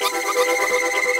Whoa, whoa,